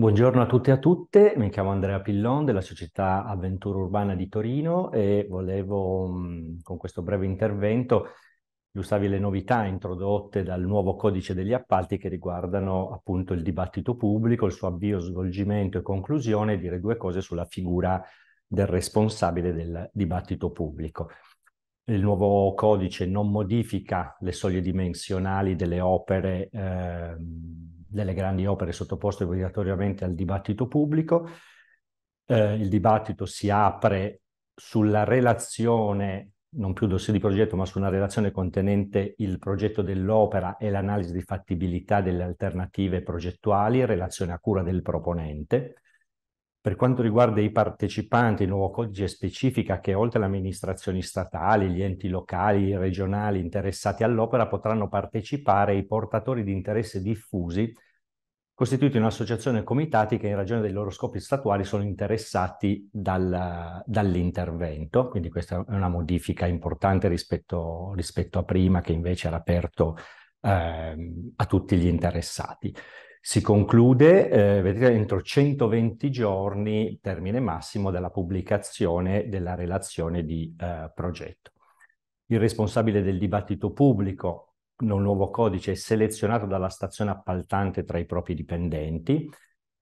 Buongiorno a tutti e a tutte, mi chiamo Andrea Pillon della società Avventura Urbana di Torino e volevo con questo breve intervento illustrarvi le novità introdotte dal nuovo codice degli appalti che riguardano appunto il dibattito pubblico, il suo avvio, svolgimento e conclusione e dire due cose sulla figura del responsabile del dibattito pubblico. Il nuovo codice non modifica le soglie dimensionali delle opere eh, delle grandi opere sottoposte obbligatoriamente al dibattito pubblico. Eh, il dibattito si apre sulla relazione, non più dossier di progetto, ma su una relazione contenente il progetto dell'opera e l'analisi di fattibilità delle alternative progettuali, relazione a cura del proponente. Per quanto riguarda i partecipanti, il nuovo codice specifica che oltre alle amministrazioni statali, gli enti locali, regionali interessati all'opera potranno partecipare i portatori di interesse diffusi costituiti in un'associazione comitati che in ragione dei loro scopi statuali sono interessati dal, dall'intervento, quindi questa è una modifica importante rispetto, rispetto a prima che invece era aperto eh, a tutti gli interessati. Si conclude, eh, vedete, entro 120 giorni, termine massimo della pubblicazione della relazione di eh, progetto. Il responsabile del dibattito pubblico un nuovo codice è selezionato dalla stazione appaltante tra i propri dipendenti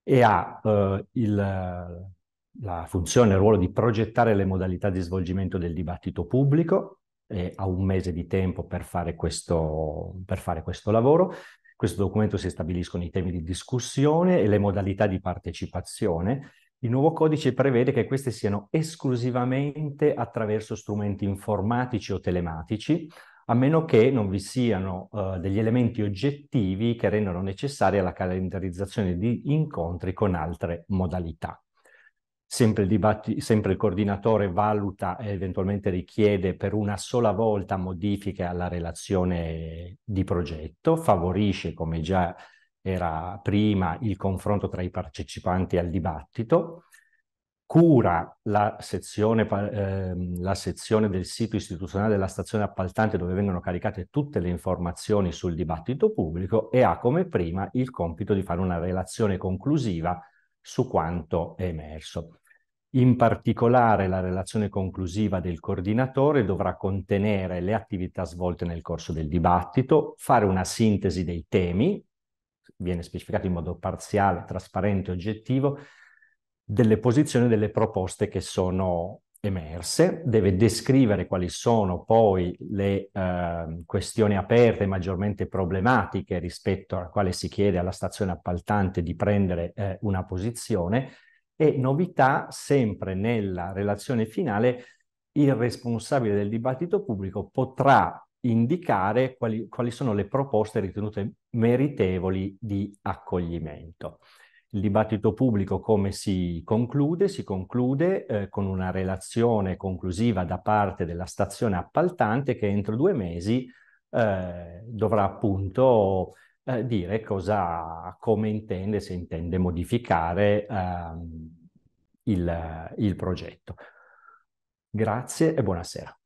e ha eh, il, la funzione, il ruolo di progettare le modalità di svolgimento del dibattito pubblico e ha un mese di tempo per fare questo, per fare questo lavoro. Questo documento si stabiliscono i temi di discussione e le modalità di partecipazione. Il nuovo codice prevede che queste siano esclusivamente attraverso strumenti informatici o telematici, a meno che non vi siano uh, degli elementi oggettivi che rendono necessaria la calendarizzazione di incontri con altre modalità. Sempre il, sempre il coordinatore valuta e eventualmente richiede per una sola volta modifiche alla relazione di progetto, favorisce, come già era prima, il confronto tra i partecipanti al dibattito, cura la sezione, eh, la sezione, del sito istituzionale della stazione appaltante dove vengono caricate tutte le informazioni sul dibattito pubblico e ha come prima il compito di fare una relazione conclusiva su quanto è emerso. In particolare la relazione conclusiva del coordinatore dovrà contenere le attività svolte nel corso del dibattito, fare una sintesi dei temi, viene specificato in modo parziale, trasparente e oggettivo, delle posizioni delle proposte che sono emerse, deve descrivere quali sono poi le eh, questioni aperte maggiormente problematiche rispetto a quale si chiede alla stazione appaltante di prendere eh, una posizione e novità sempre nella relazione finale il responsabile del dibattito pubblico potrà indicare quali, quali sono le proposte ritenute meritevoli di accoglimento. Il dibattito pubblico come si conclude? Si conclude eh, con una relazione conclusiva da parte della stazione appaltante che entro due mesi eh, dovrà appunto eh, dire cosa, come intende, se intende modificare ehm, il, il progetto. Grazie e buonasera.